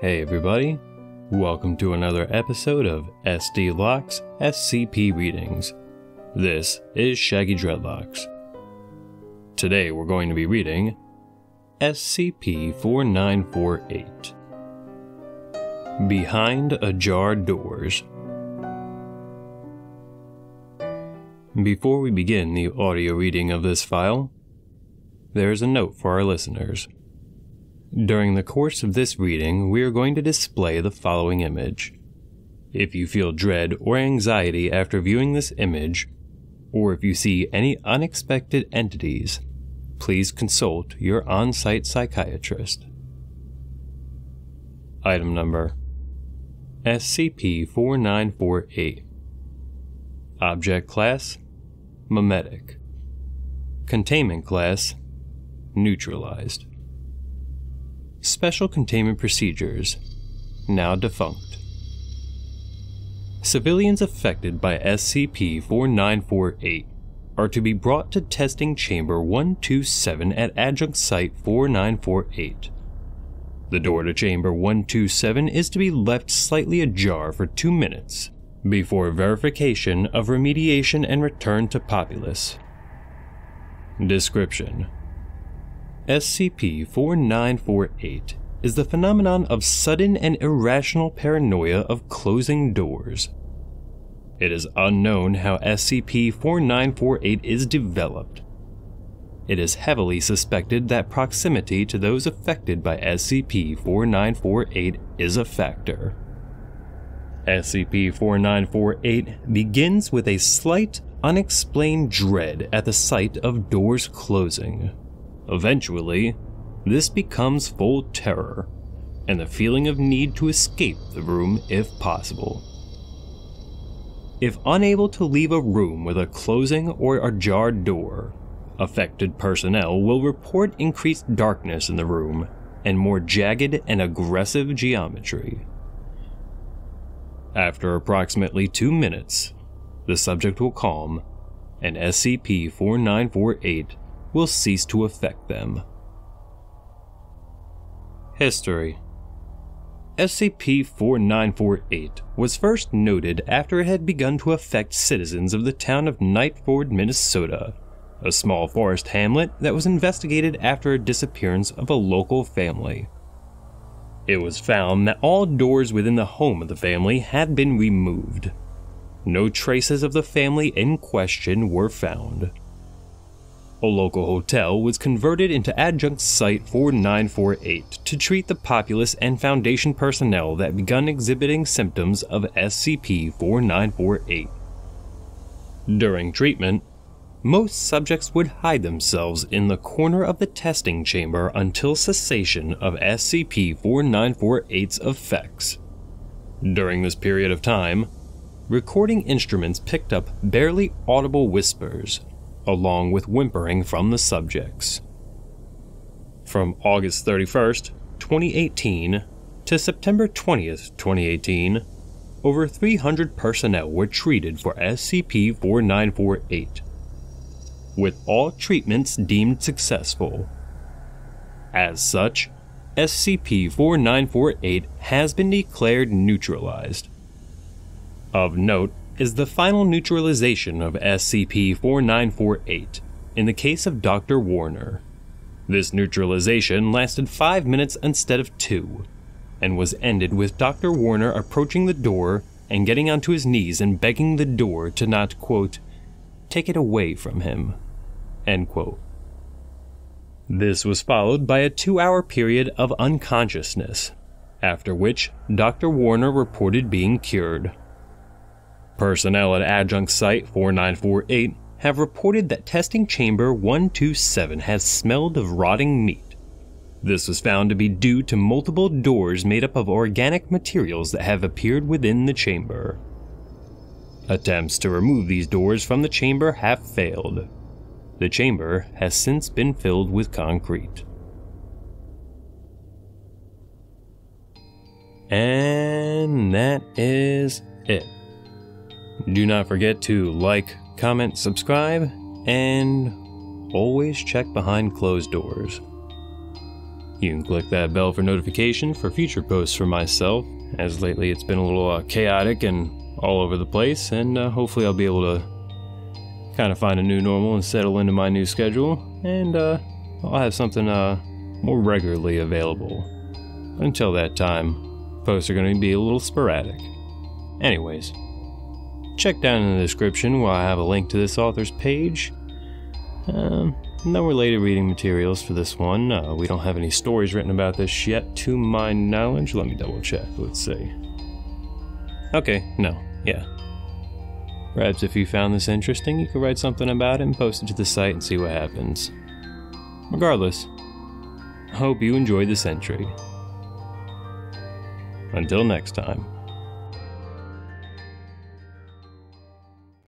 Hey everybody, welcome to another episode of SD Locks SCP Readings. This is Shaggy Dredlocks. Today we're going to be reading SCP 4948 Behind Ajar Doors. Before we begin the audio reading of this file, there is a note for our listeners. During the course of this reading, we are going to display the following image. If you feel dread or anxiety after viewing this image, or if you see any unexpected entities, please consult your on site psychiatrist. Item number SCP 4948 Object Class Memetic Containment Class Neutralized Special Containment Procedures, now defunct. Civilians affected by SCP 4948 are to be brought to Testing Chamber 127 at Adjunct Site 4948. The door to Chamber 127 is to be left slightly ajar for two minutes before verification of remediation and return to populace. Description SCP 4948 is the phenomenon of sudden and irrational paranoia of closing doors. It is unknown how SCP 4948 is developed. It is heavily suspected that proximity to those affected by SCP 4948 is a factor. SCP 4948 begins with a slight, unexplained dread at the sight of doors closing. Eventually, this becomes full terror and the feeling of need to escape the room if possible. If unable to leave a room with a closing or ajar door, affected personnel will report increased darkness in the room and more jagged and aggressive geometry. After approximately two minutes, the subject will calm and SCP 4948 will cease to affect them. History SCP 4948 was first noted after it had begun to affect citizens of the town of Nightford, Minnesota, a small forest hamlet that was investigated after a disappearance of a local family. It was found that all doors within the home of the family had been removed. No traces of the family in question were found. A local hotel was converted into Adjunct Site 4948 to treat the populace and Foundation personnel that begun exhibiting symptoms of SCP 4948. During treatment, most subjects would hide themselves in the corner of the testing chamber until cessation of SCP 4948's effects. During this period of time, recording instruments picked up barely audible whispers along with whimpering from the subjects. From August 31st, 2018 to September 20th, 2018, over 300 personnel were treated for SCP 4948, with all treatments deemed successful. As such, SCP 4948 has been declared neutralized. Of note, is the final neutralization of SCP-4948 in the case of Dr. Warner. This neutralization lasted 5 minutes instead of 2, and was ended with Dr. Warner approaching the door and getting onto his knees and begging the door to not, quote, take it away from him, end quote. This was followed by a two hour period of unconsciousness, after which Dr. Warner reported being cured. Personnel at Adjunct Site 4948 have reported that testing chamber 127 has smelled of rotting meat. This was found to be due to multiple doors made up of organic materials that have appeared within the chamber. Attempts to remove these doors from the chamber have failed. The chamber has since been filled with concrete. And that is it. Do not forget to like, comment, subscribe, and always check behind closed doors. You can click that bell for notification for future posts from myself, as lately it's been a little uh, chaotic and all over the place, and uh, hopefully I'll be able to kind of find a new normal and settle into my new schedule, and uh, I'll have something uh, more regularly available. Until that time, posts are going to be a little sporadic. Anyways, check down in the description where I have a link to this author's page. Um, no related reading materials for this one. Uh, we don't have any stories written about this yet, to my knowledge. Let me double check. Let's see. Okay, no, yeah. Perhaps if you found this interesting, you could write something about it and post it to the site and see what happens. Regardless, I hope you enjoyed this entry. Until next time.